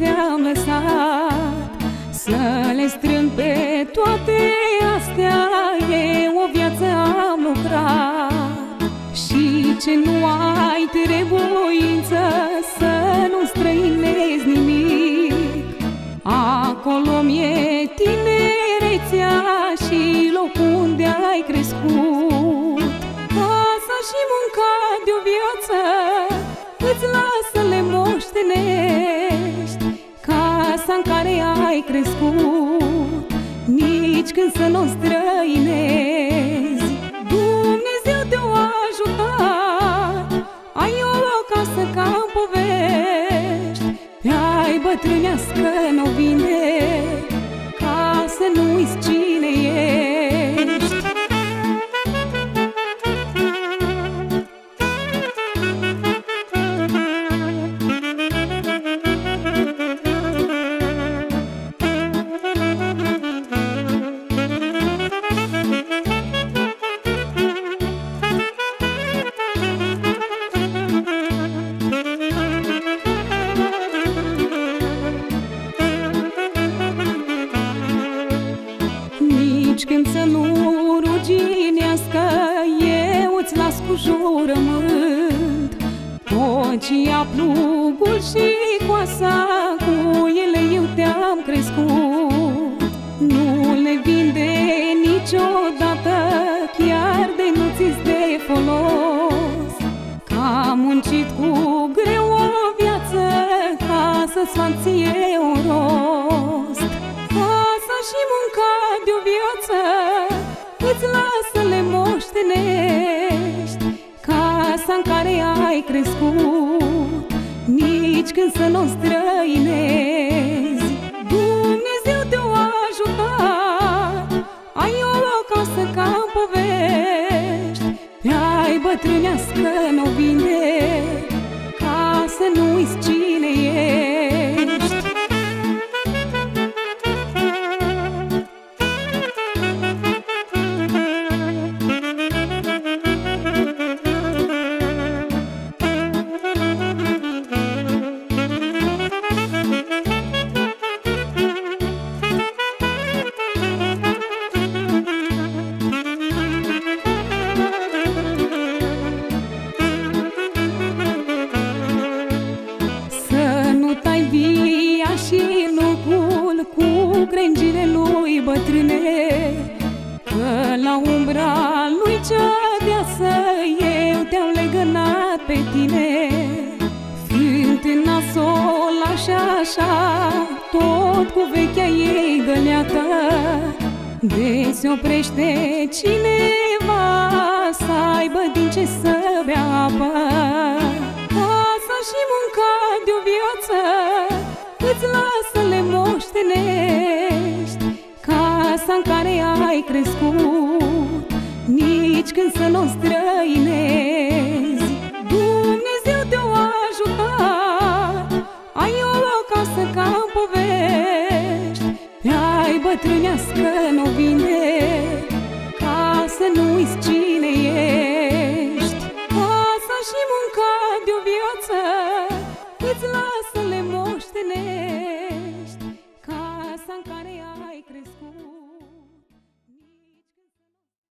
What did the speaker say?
ți-am lăsat Să le strâng pe toate astea. Eu o viață am lucrat. Și ce nu ai trebuință Să nu străinezi nimic. Acolo mi-e tinerețea Și locul unde ai crescut. Casa și munca de o viață Îți lasă le moștenești nici când să nu străinezi. Dumnezeu te-o ajutat Ai o casă ca în povești. Pe-ai bătrânească n-o vinde când să nu ruginească Eu îți las cu jurământ. Tot ce ia plugul și coasa Cu ele eu te-am crescut. Nu le vinde niciodată Chiar de nu ți de folos. Că am muncit cu greu o viață Ca să-ți fac ție un rost Îți lasă le moștenești Casa în care ai crescut Nici când să nu străinezi cu crengile lui bătrâne Că la umbra lui cea deasă eu te-am legănat pe tine. Fântâna sol așa așa tot cu vechea ei găleată de se oprește cineva Să aibă din ce să bea apă. Casa și munca de o viață Îți lasă Casa în care ai crescut Nici când să nu străinezi